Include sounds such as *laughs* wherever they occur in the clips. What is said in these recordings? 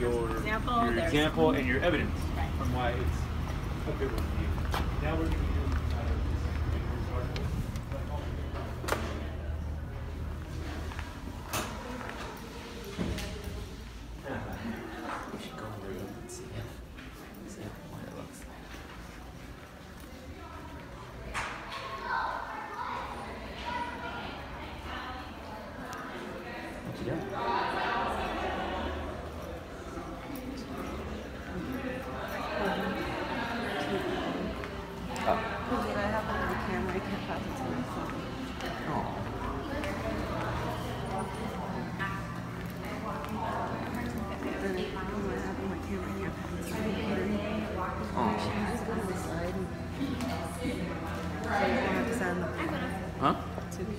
your Example, your example and your evidence from why it's a good one for you. Now we're gonna do We should go in the room and see if, see what it looks like. What you doing? Oh. Because I have it on the camera, I can't pass it to my phone. Oh. And I, oh, I have it on my camera, I can't pass it to my computer. Oh. Just go to the side. So I don't have to stand up. Huh?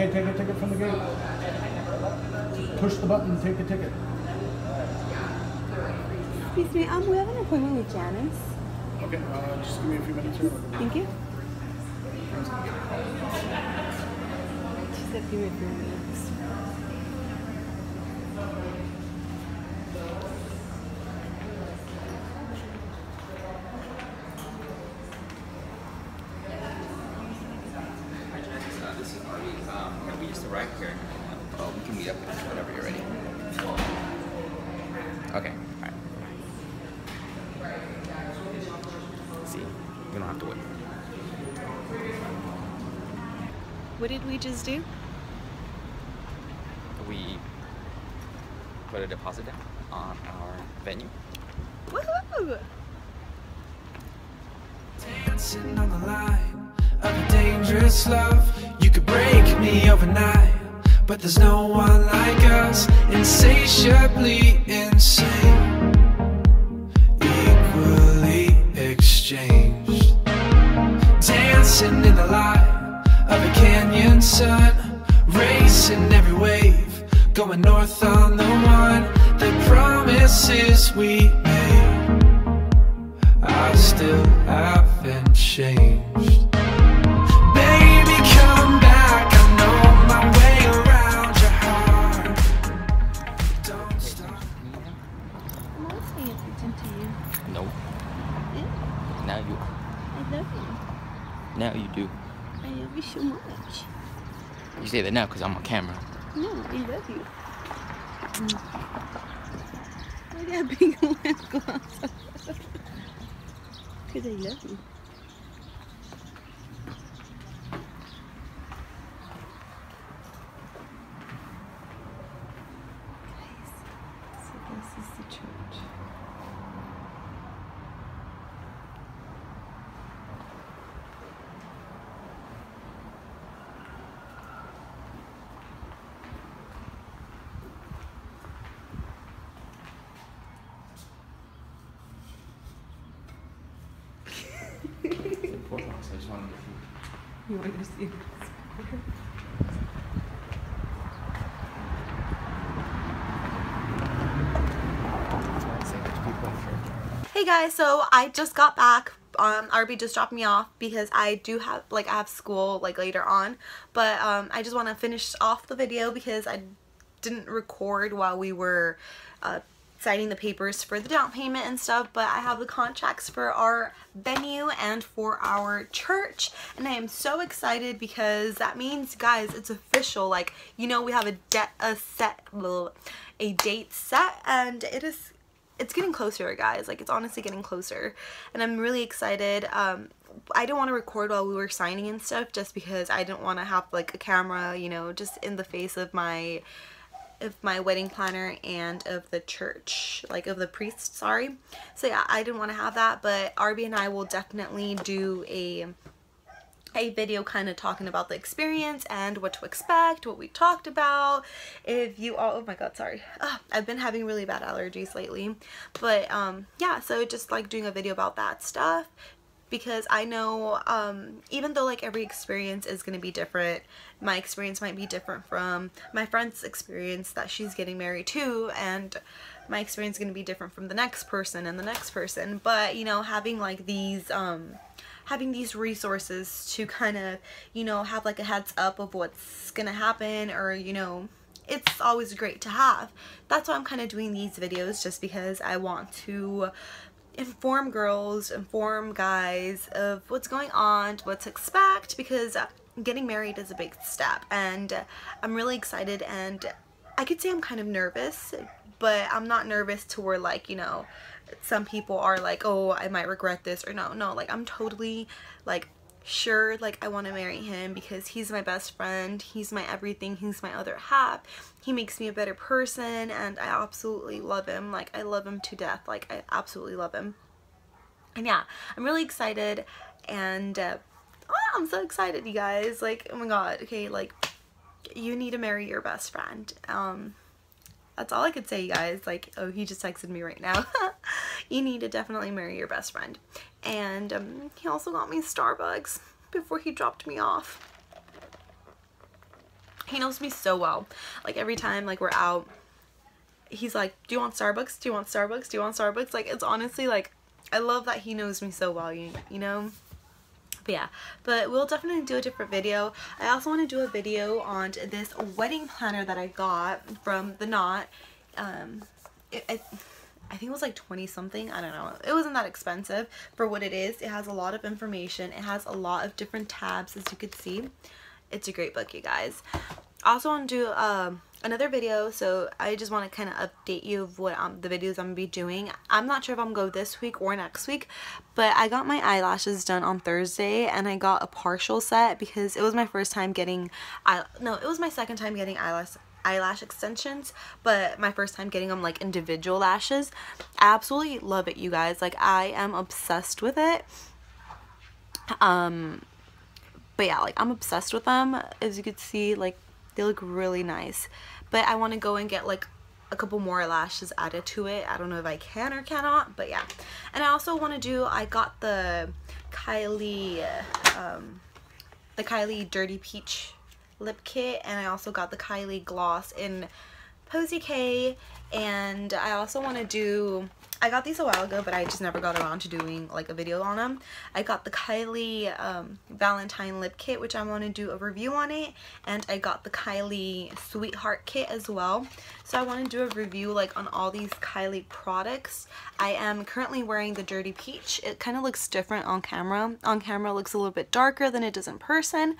Okay, take a ticket from the gate. Push the button, take the ticket. Excuse me, um, we have an appointment with Janice. Okay, uh, just give me a few minutes here. Thank you. She said give me a few minutes. Uh, this is Arby. Yeah, we just arrived here. Uh, we can meet up whenever you're ready. Okay. Alright. See, we don't have to wait. What did we just do? We put a deposit down on our venue. Woohoo! Dancing on the line of a dangerous love. You could break me overnight, but there's no one like us. Insatiably insane, equally exchanged. Dancing in the light of a canyon sun, racing every wave, going north on the one. The promises we made. Paying attention to you. No. Yeah, Now you. I love you. Now you do. I love you so much. You say that now because I'm on camera. No, I love you. Mm. I got big *laughs* lip gloss. Because *laughs* I love you. I just wanted to You want to see? Hey guys, so I just got back. Um, Arby just dropped me off because I do have like I have school like later on, but um, I just want to finish off the video because I didn't record while we were uh, signing the papers for the down payment and stuff, but I have the contracts for our venue and for our church, and I am so excited because that means, guys, it's official. Like, you know, we have a debt a set a date set, and it is it's getting closer guys like it's honestly getting closer and I'm really excited um I didn't want to record while we were signing and stuff just because I didn't want to have like a camera you know just in the face of my of my wedding planner and of the church like of the priest sorry so yeah I didn't want to have that but Arby and I will definitely do a a video kind of talking about the experience and what to expect, what we talked about. If you all, oh my god, sorry. Ugh, I've been having really bad allergies lately. But um, yeah, so just like doing a video about that stuff because I know um, even though like every experience is going to be different, my experience might be different from my friend's experience that she's getting married to and my experience is going to be different from the next person and the next person. But, you know, having like these um, having these resources to kind of, you know, have like a heads up of what's gonna happen or, you know, it's always great to have. That's why I'm kind of doing these videos just because I want to inform girls, inform guys of what's going on, what to expect because uh, getting married is a big step and uh, I'm really excited and I could say I'm kind of nervous but I'm not nervous to where like, you know, some people are like, oh, I might regret this or no, no, like I'm totally like sure like I want to marry him because he's my best friend, he's my everything, he's my other half, he makes me a better person and I absolutely love him, like I love him to death, like I absolutely love him. And yeah, I'm really excited and uh, oh, I'm so excited you guys, like oh my god, okay, like you need to marry your best friend. Um, that's all I could say, you guys. Like, oh, he just texted me right now. *laughs* you need to definitely marry your best friend. And um, he also got me Starbucks before he dropped me off. He knows me so well. Like, every time, like, we're out, he's like, do you want Starbucks? Do you want Starbucks? Do you want Starbucks? Like, it's honestly, like, I love that he knows me so well, you, you know? But yeah, but we'll definitely do a different video. I also want to do a video on this wedding planner that I got from The Knot. Um, it, it, I think it was like 20 something. I don't know. It wasn't that expensive for what it is. It has a lot of information. It has a lot of different tabs as you could see. It's a great book, you guys. Also want to do um, another video so I just want to kind of update you of what um, the videos I'm going to be doing. I'm not sure if I'm going to go this week or next week but I got my eyelashes done on Thursday and I got a partial set because it was my first time getting no it was my second time getting eyelash eyelash extensions but my first time getting them like individual lashes I absolutely love it you guys like I am obsessed with it um but yeah like I'm obsessed with them as you could see like they look really nice. But I want to go and get like a couple more lashes added to it. I don't know if I can or cannot, but yeah. And I also want to do, I got the Kylie, um, the Kylie Dirty Peach lip kit and I also got the Kylie gloss in Posie K and I also want to do I got these a while ago, but I just never got around to doing like a video on them. I got the Kylie um, Valentine Lip Kit, which I want to do a review on it. And I got the Kylie Sweetheart Kit as well. So I want to do a review like on all these Kylie products. I am currently wearing the Dirty Peach. It kind of looks different on camera. On camera looks a little bit darker than it does in person.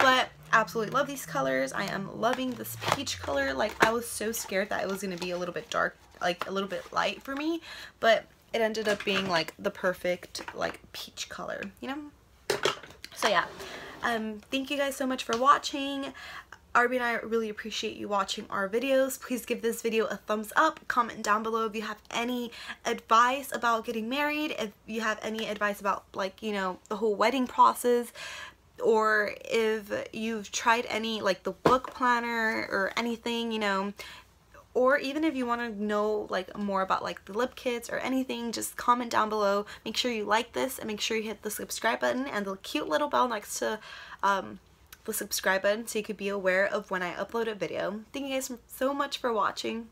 But absolutely love these colors. I am loving this peach color. Like I was so scared that it was going to be a little bit dark like a little bit light for me, but it ended up being like the perfect like peach color, you know? So yeah, um, thank you guys so much for watching. Arby and I really appreciate you watching our videos. Please give this video a thumbs up. Comment down below if you have any advice about getting married, if you have any advice about like, you know, the whole wedding process, or if you've tried any like the book planner or anything, you know, or even if you want to know like more about like the lip kits or anything just comment down below make sure you like this and make sure you hit the subscribe button and the cute little bell next to um, the subscribe button so you could be aware of when I upload a video. Thank you guys so much for watching.